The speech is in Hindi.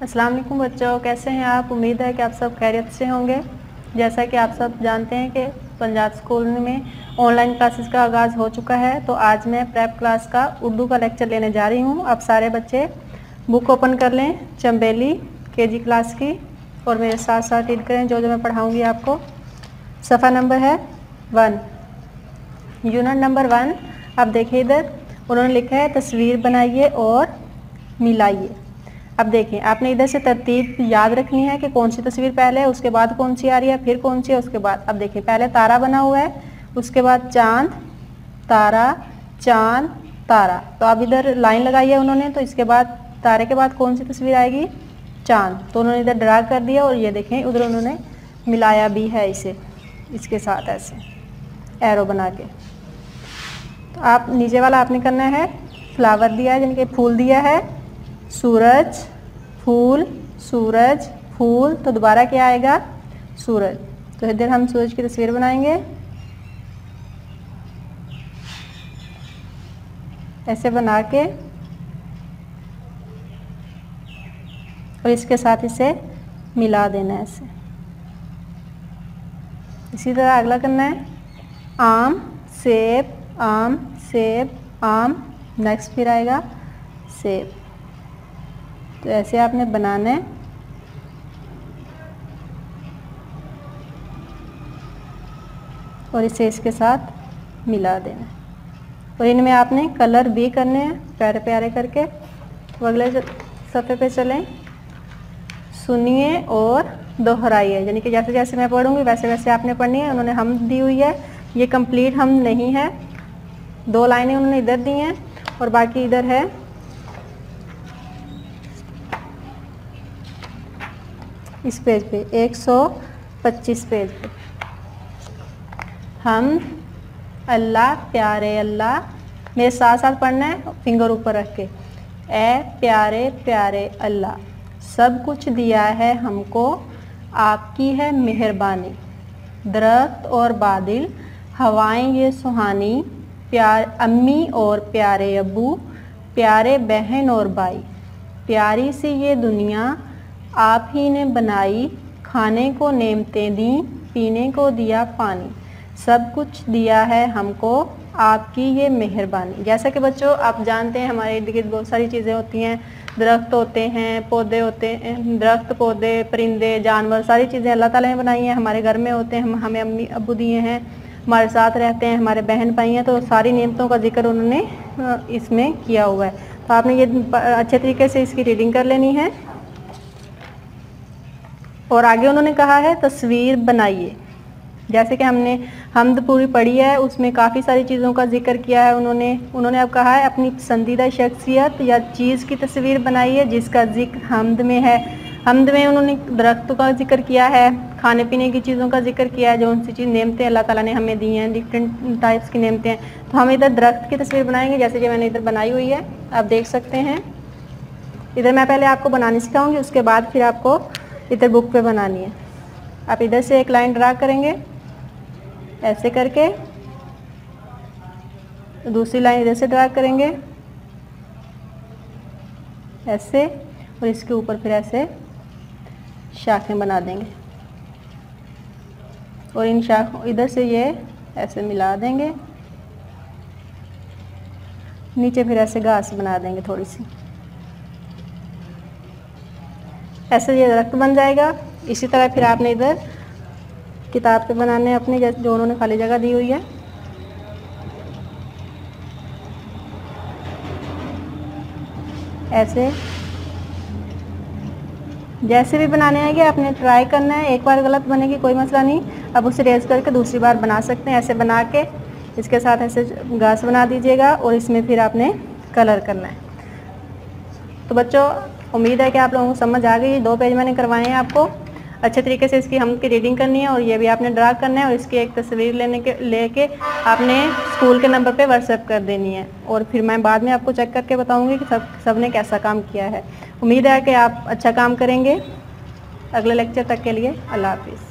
अस्सलाम वालेकुम बच्चों, कैसे हैं आप? उम्मीद है कि आप सब खैरियत से होंगे। जैसा कि आप सब जानते हैं कि पंजाब स्कूल में ऑनलाइन क्लासेस का आगाज़ हो चुका है तो आज मैं प्रेप क्लास का उर्दू का लेक्चर लेने जा रही हूँ। आप सारे बच्चे बुक ओपन कर लें, चंबेली के जी क्लास की, और मेरे साथ साथ रीड करें जो जो मैं पढ़ाऊँगी आपको। सफ़ा नंबर है वन, यूनिट नंबर वन, आप देखिए इधर, उन्होंने लिखा है, तस्वीर बनाइए और मिलाइए। अब देखें, आपने इधर से तरतीब याद रखनी है कि कौन सी तस्वीर पहले है उसके बाद कौन सी आ रही है, फिर कौन सी है, उसके बाद, अब देखें, पहले तारा बना हुआ है, उसके बाद चाँद, तारा चाँद, तारा। तो अब इधर लाइन लगाई है उन्होंने तो इसके बाद, तारे के बाद कौन सी तस्वीर आएगी? चाँद। तो उन्होंने इधर ड्रा कर दिया और ये देखें, उधर उन्होंने मिलाया भी है इसे, इसके साथ ऐसे, एरो बना के। तो आप, नीचे वाला आपने करना है, फ्लावर दिया है, यानी कि फूल दिया है सूरज, फूल सूरज, फूल तो दोबारा क्या आएगा? सूरज। तो इधर हम सूरज की तस्वीर बनाएँगे। ऐसे बना के और इसके साथ इसे मिला देना है ऐसे। इसी तरह अगला करना है। आम, सेब आम सेब, आम। नेक्स्ट फिर आएगा सेब। तो ऐसे आपने बनाना। है और इसे इसके साथ मिला देना। है और इनमें आपने कलर भी करने हैं, प्यारे प्यारे करके। तो अगले सफ़े पे चलें। सुनिए और दोहराइए, यानी कि जैसे जैसे मैं पढ़ूँगी, वैसे वैसे आपने पढ़नी है, उन्होंने हम दी हुई है। ये कंप्लीट हम नहीं है। दो लाइनें उन्होंने इधर दी हैं और बाकी इधर है इस पेज पे 125 पेज पे। हम अल्लाह, प्यारे अल्लाह, मेरे साथ साथ पढ़ना है, फिंगर ऊपर रख के। ए प्यारे प्यारे अल्लाह, सब कुछ दिया है हमको, आपकी है मेहरबानी। दरख्त और बादल, हवाएँ ये सुहानी, प्यार, अम्मी और प्यारे अबू, प्यारे बहन और भाई, प्यारी सी ये दुनिया आप ही ने बनाई, खाने को नेमतें दी, पीने को दिया पानी। सब कुछ दिया है हमको, आपकी ये मेहरबानी। जैसा कि बच्चों, आप जानते हैं हमारे इर्द गिर्द बहुत सारी चीज़ें होती हैं। दरख्त होते हैं, पौधे होते हैं, दरख्त, पौधे, परिंदे, जानवर, सारी चीज़ें अल्लाह ताला ने बनाई हैं। हमारे घर में होते हैं, हम, हमें अम्मी, अबू दिए हैं, हमारे साथ रहते हैं, हमारे बहन भाई हैं तो सारी नियमतों का ज़िक्र उन्होंने इसमें किया हुआ है। तो आपने ये अच्छे तरीके से इसकी रीडिंग कर लेनी है। और आगे उन्होंने कहा है, तस्वीर बनाइए। जैसे कि हमने हमद पूरी पढ़ी है, उसमें काफ़ी सारी चीज़ों का ज़िक्र किया है उन्होंने। उन्होंने अब कहा है, अपनी पसंदीदा शख्सियत या चीज़ की तस्वीर बनाइए जिसका ज़िक्र हमद में है। हमद में उन्होंने दरख्तों का ज़िक्र किया है खाने पीने की चीज़ों का ज़िक्र किया है, जो उनसी चीज़ नेमतें अल्लाह ताला ने हमें दी हैं डिफरेंट टाइप्स की नेमतें। हैं तो हम इधर दरख्त की तस्वीर बनाएँगे, जैसे कि मैंने इधर बनाई हुई है, आप देख सकते हैं। इधर मैं पहले आपको बनानी सिखाऊँगी, उसके बाद फिर आपको इधर बुक पे बनानी है। आप इधर से एक लाइन ड्रा करेंगे, ऐसे करके, दूसरी लाइन इधर से ड्रा करेंगे, ऐसे, और इसके ऊपर फिर ऐसे शाखें बना देंगे। और इन शाखों, इधर से ये ऐसे मिला देंगे। नीचे फिर ऐसे घास बना देंगे थोड़ी सी। ऐसे ये दरख्त बन जाएगा। इसी तरह फिर आपने इधर किताब पे बनाने अपने जैसे जो उन्होंने खाली जगह दी हुई है। ऐसे जैसे भी बनाने आएँगे, आपने ट्राई करना है। एक बार गलत बनेगी, कोई मसला नहीं। अब उसे रेज करके दूसरी बार बना सकते हैं। ऐसे बना के इसके साथ ऐसे घास बना दीजिएगा और इसमें फिर आपने कलर करना है। तो बच्चों उम्मीद है कि आप लोगों को समझ आ गई। दो पेज मैंने करवाए हैं आपको। अच्छे तरीके से इसकी हम की रीडिंग करनी है और ये भी आपने ड्रा करना है और इसकी एक तस्वीर लेने के, लेके आपने स्कूल के नंबर पे व्हाट्सएप कर देनी है। और फिर मैं बाद में आपको चेक करके बताऊँगी कि सब सबने कैसा काम किया है। उम्मीद है कि आप अच्छा काम करेंगे। अगले लेक्चर तक के लिए अल्लाह हाफिज़।